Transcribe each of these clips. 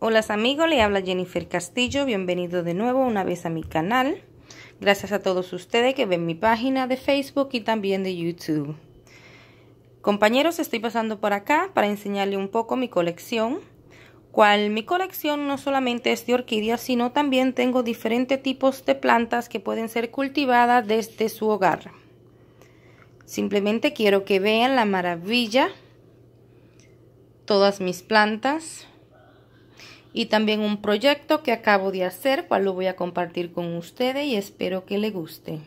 Hola amigos, le habla Jennifer Castillo, bienvenido de nuevo una vez a mi canal. Gracias a todos ustedes que ven mi página de Facebook y también de YouTube. Compañeros, estoy pasando por acá para enseñarle un poco mi colección. Cual mi colección no solamente es de orquídeas, sino también tengo diferentes tipos de plantas que pueden ser cultivadas desde su hogar. Simplemente quiero que vean la maravilla, todas mis plantas y también un proyecto que acabo de hacer, cual lo voy a compartir con ustedes y espero que les guste.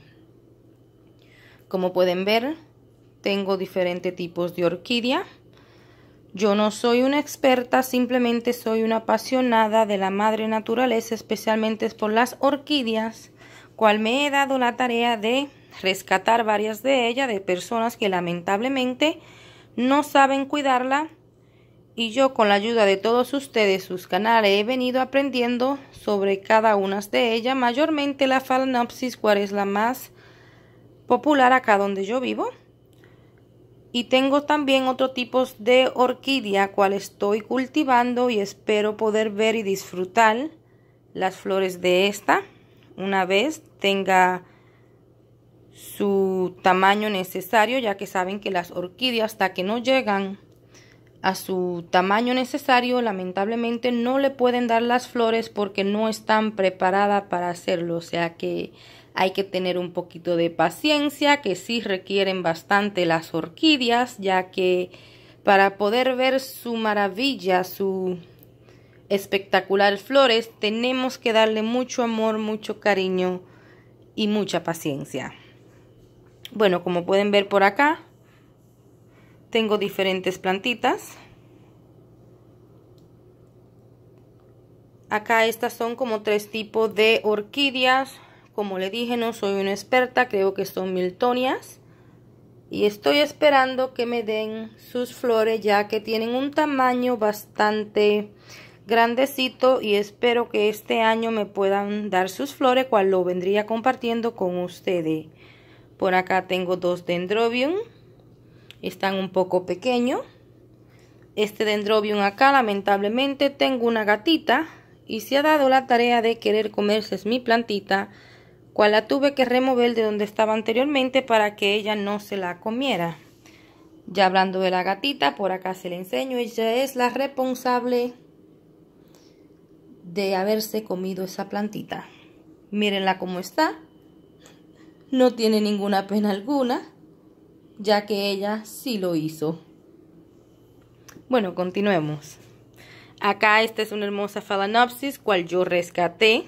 Como pueden ver, tengo diferentes tipos de orquídea. Yo no soy una experta, simplemente soy una apasionada de la madre naturaleza, especialmente por las orquídeas, cual me he dado la tarea de rescatar varias de ellas de personas que lamentablemente no saben cuidarla y yo con la ayuda de todos ustedes sus canales he venido aprendiendo sobre cada una de ellas, mayormente la Phalaenopsis, cual es la más popular acá donde yo vivo. Y tengo también otros tipos de orquídea cual estoy cultivando y espero poder ver y disfrutar las flores de esta una vez tenga su tamaño necesario ya que saben que las orquídeas hasta que no llegan a su tamaño necesario, lamentablemente no le pueden dar las flores porque no están preparadas para hacerlo. O sea que hay que tener un poquito de paciencia, que sí requieren bastante las orquídeas, ya que para poder ver su maravilla, su espectacular flores, tenemos que darle mucho amor, mucho cariño y mucha paciencia. Bueno, como pueden ver por acá, tengo diferentes plantitas. Acá estas son como tres tipos de orquídeas. Como le dije, no soy una experta, creo que son miltonias. Y estoy esperando que me den sus flores ya que tienen un tamaño bastante grandecito y espero que este año me puedan dar sus flores, cual lo vendría compartiendo con ustedes. Por acá tengo dos dendrobium están un poco pequeños. Este dendrobium acá, lamentablemente, tengo una gatita y se ha dado la tarea de querer comerse mi plantita, cual la tuve que remover de donde estaba anteriormente para que ella no se la comiera. Ya hablando de la gatita, por acá se le enseño, ella es la responsable de haberse comido esa plantita. Mírenla cómo está. No tiene ninguna pena alguna ya que ella sí lo hizo. Bueno, continuemos. Acá esta es una hermosa Phalaenopsis, cual yo rescaté.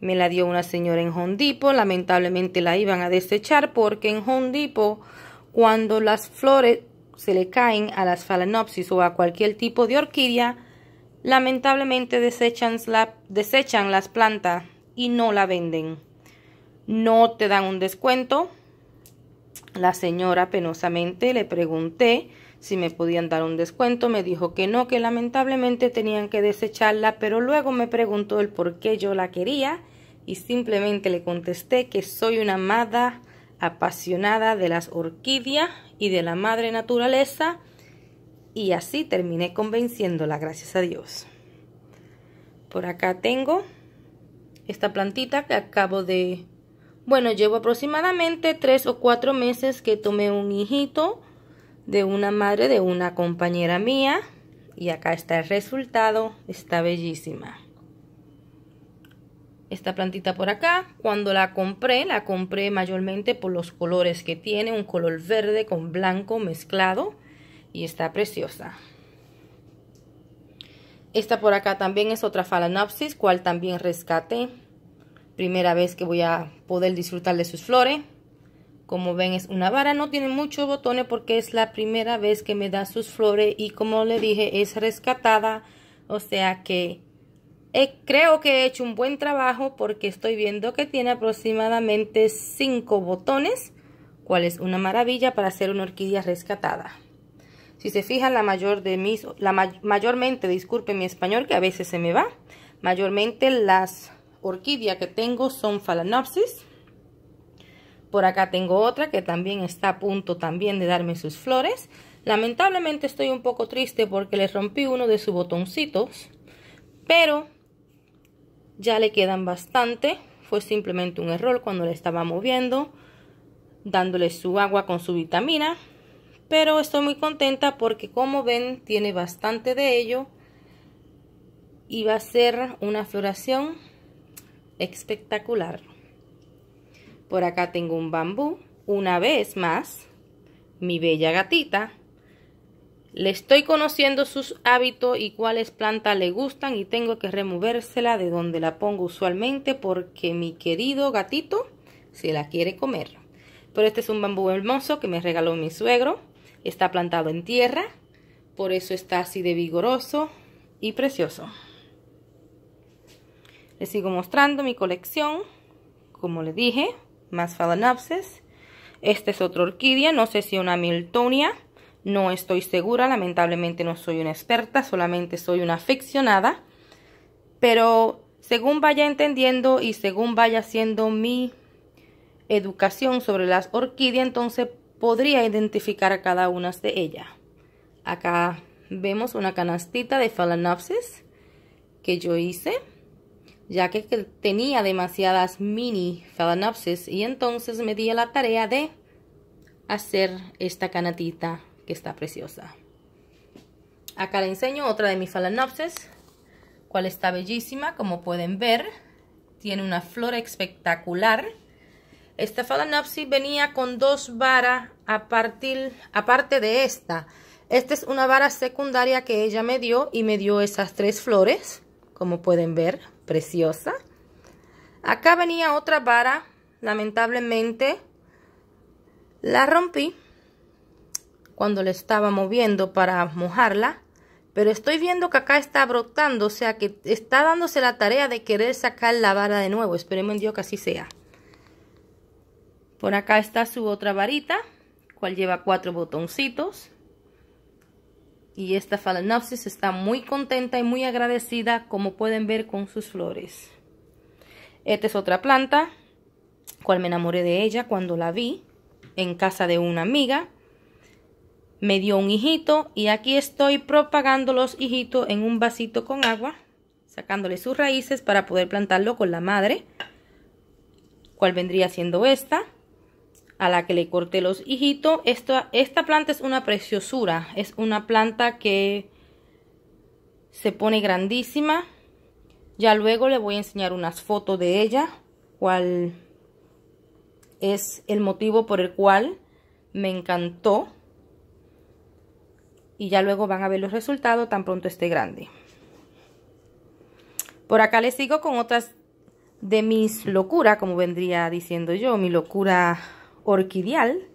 Me la dio una señora en Hondipo. Lamentablemente la iban a desechar porque en Hondipo, cuando las flores se le caen a las Phalaenopsis o a cualquier tipo de orquídea, lamentablemente desechan, la, desechan las plantas y no la venden. No te dan un descuento, la señora penosamente le pregunté si me podían dar un descuento, me dijo que no, que lamentablemente tenían que desecharla, pero luego me preguntó el por qué yo la quería y simplemente le contesté que soy una amada apasionada de las orquídeas y de la madre naturaleza y así terminé convenciéndola, gracias a Dios. Por acá tengo esta plantita que acabo de bueno, llevo aproximadamente tres o cuatro meses que tomé un hijito de una madre de una compañera mía. Y acá está el resultado. Está bellísima. Esta plantita por acá, cuando la compré, la compré mayormente por los colores que tiene. Un color verde con blanco mezclado. Y está preciosa. Esta por acá también es otra Phalaenopsis, cual también rescaté primera vez que voy a poder disfrutar de sus flores. Como ven es una vara, no tiene muchos botones porque es la primera vez que me da sus flores y como le dije es rescatada. O sea que creo que he hecho un buen trabajo porque estoy viendo que tiene aproximadamente 5 botones. Cual es una maravilla para hacer una orquídea rescatada. Si se fijan la mayor de mis, la mayormente, disculpen mi español que a veces se me va. Mayormente las orquídea que tengo son Phalaenopsis. Por acá tengo otra que también está a punto también de darme sus flores. Lamentablemente estoy un poco triste porque le rompí uno de sus botoncitos. pero ya le quedan bastante. Fue simplemente un error cuando le estaba moviendo, dándole su agua con su vitamina. Pero estoy muy contenta porque como ven tiene bastante de ello y va a ser una floración espectacular. Por acá tengo un bambú, una vez más, mi bella gatita. Le estoy conociendo sus hábitos y cuáles plantas le gustan y tengo que removérsela de donde la pongo usualmente porque mi querido gatito se la quiere comer. Pero este es un bambú hermoso que me regaló mi suegro. Está plantado en tierra, por eso está así de vigoroso y precioso. Les sigo mostrando mi colección. Como les dije, más Phalaenopsis. Esta es otra orquídea, no sé si una Miltonia. No estoy segura, lamentablemente no soy una experta, solamente soy una aficionada. Pero según vaya entendiendo y según vaya haciendo mi educación sobre las orquídeas, entonces podría identificar a cada una de ellas. Acá vemos una canastita de Phalaenopsis que yo hice ya que tenía demasiadas mini phalaenopsis y entonces me di la tarea de hacer esta canatita que está preciosa. Acá le enseño otra de mis phalaenopsis, cual está bellísima, como pueden ver. Tiene una flor espectacular. Esta phalaenopsis venía con dos varas a partir, aparte de esta. Esta es una vara secundaria que ella me dio y me dio esas tres flores, como pueden ver preciosa. Acá venía otra vara, lamentablemente la rompí cuando le estaba moviendo para mojarla. Pero estoy viendo que acá está brotando, o sea que está dándose la tarea de querer sacar la vara de nuevo. Esperemos en Dios que así sea. Por acá está su otra varita, cual lleva cuatro botoncitos. Y esta Phalaenopsis está muy contenta y muy agradecida, como pueden ver, con sus flores. Esta es otra planta, cual me enamoré de ella cuando la vi en casa de una amiga. Me dio un hijito y aquí estoy propagando los hijitos en un vasito con agua, sacándole sus raíces para poder plantarlo con la madre, cual vendría siendo esta a la que le corté los hijitos. Esta, esta planta es una preciosura. Es una planta que se pone grandísima. Ya luego le voy a enseñar unas fotos de ella. Cuál es el motivo por el cual me encantó. Y ya luego van a ver los resultados tan pronto esté grande. Por acá les sigo con otras de mis locuras, como vendría diciendo yo, mi locura orquidial,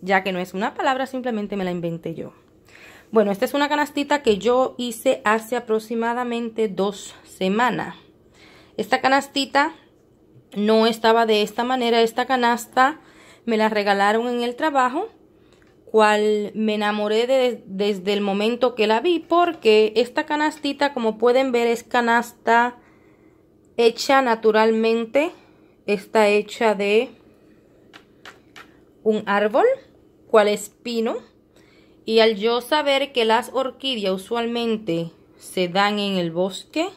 ya que no es una palabra, simplemente me la inventé yo. Bueno, esta es una canastita que yo hice hace aproximadamente dos semanas. Esta canastita no estaba de esta manera. Esta canasta me la regalaron en el trabajo, cual me enamoré desde el momento que la vi, porque esta canastita, como pueden ver, es canasta hecha naturalmente. Está hecha de un árbol, cual es pino, y al yo saber que las orquídeas usualmente se dan en el bosque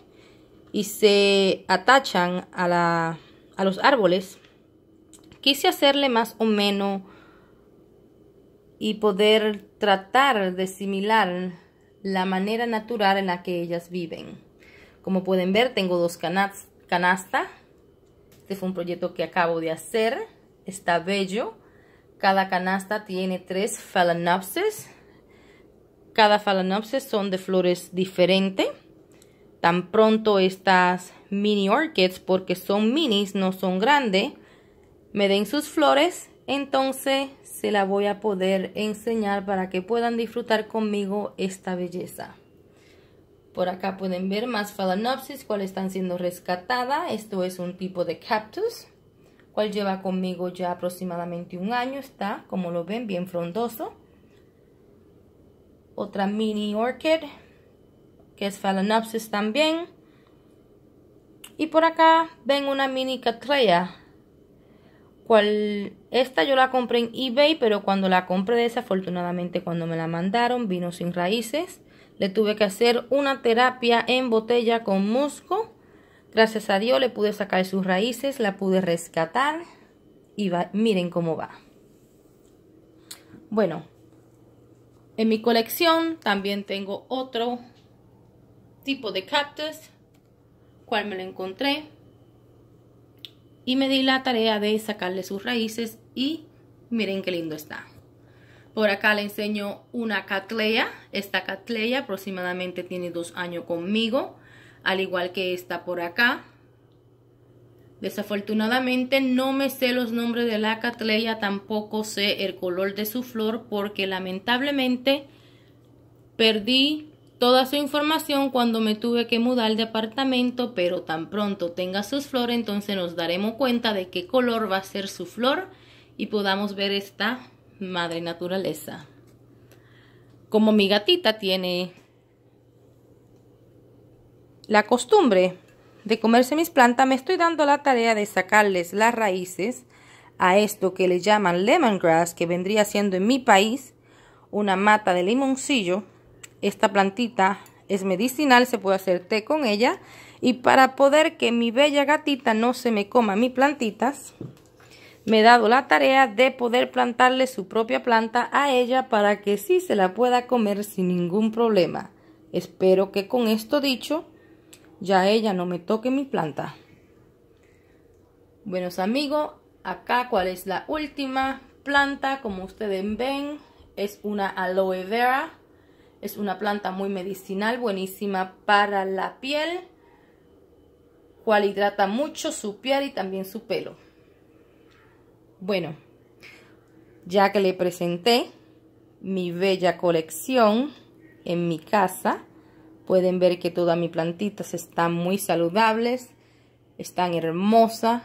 y se atachan a, la, a los árboles, quise hacerle más o menos y poder tratar de similar la manera natural en la que ellas viven. Como pueden ver, tengo dos canastas. Este fue un proyecto que acabo de hacer. Está bello. Cada canasta tiene tres phalaenopsis. Cada phalaenopsis son de flores diferentes. Tan pronto estas mini orchids, porque son minis, no son grandes, me den sus flores, entonces se la voy a poder enseñar para que puedan disfrutar conmigo esta belleza. Por acá pueden ver más phalaenopsis, cuáles están siendo rescatadas. Esto es un tipo de cactus cual lleva conmigo ya aproximadamente un año. Está, como lo ven, bien frondoso. Otra mini orchid, que es Phalaenopsis también. Y por acá ven una mini Cattleya, cual esta yo la compré en eBay, pero cuando la compré desafortunadamente cuando me la mandaron vino sin raíces. Le tuve que hacer una terapia en botella con musgo. Gracias a Dios le pude sacar sus raíces, la pude rescatar y miren cómo va. Bueno, en mi colección también tengo otro tipo de cactus, cual me lo encontré. Y me di la tarea de sacarle sus raíces y miren qué lindo está. Por acá le enseño una cattleya. Esta cattleya aproximadamente tiene dos años conmigo, al igual que esta por acá. Desafortunadamente no me sé los nombres de la cattleya, tampoco sé el color de su flor porque lamentablemente perdí toda su información cuando me tuve que mudar de apartamento, pero tan pronto tenga sus flores entonces nos daremos cuenta de qué color va a ser su flor y podamos ver esta madre naturaleza. Como mi gatita tiene la costumbre de comerse mis plantas, me estoy dando la tarea de sacarles las raíces a esto que le llaman lemongrass, que vendría siendo en mi país una mata de limoncillo. Esta plantita es medicinal, se puede hacer té con ella. Y para poder que mi bella gatita no se me coma mis plantitas, me he dado la tarea de poder plantarle su propia planta a ella para que sí se la pueda comer sin ningún problema. Espero que con esto dicho ya ella no me toque mi planta. Buenos amigos, acá cuál es la última planta, como ustedes ven, es una aloe vera. Es una planta muy medicinal, buenísima para la piel, cual hidrata mucho su piel y también su pelo. Bueno, ya que le presenté mi bella colección en mi casa, Pueden ver que todas mis plantitas están muy saludables, están hermosas,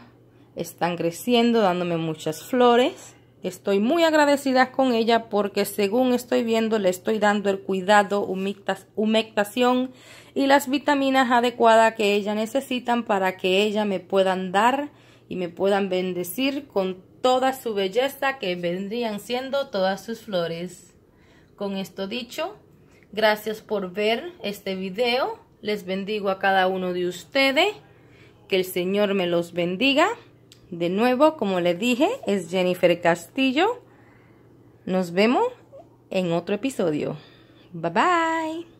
están creciendo, dándome muchas flores. Estoy muy agradecida con ella porque según estoy viendo le estoy dando el cuidado, humectación y las vitaminas adecuadas que ella necesitan para que ella me puedan dar y me puedan bendecir con toda su belleza que vendrían siendo todas sus flores. Con esto dicho, Gracias por ver este video. Les bendigo a cada uno de ustedes. Que el Señor me los bendiga. De nuevo, como les dije, es Jennifer Castillo. Nos vemos en otro episodio. Bye bye.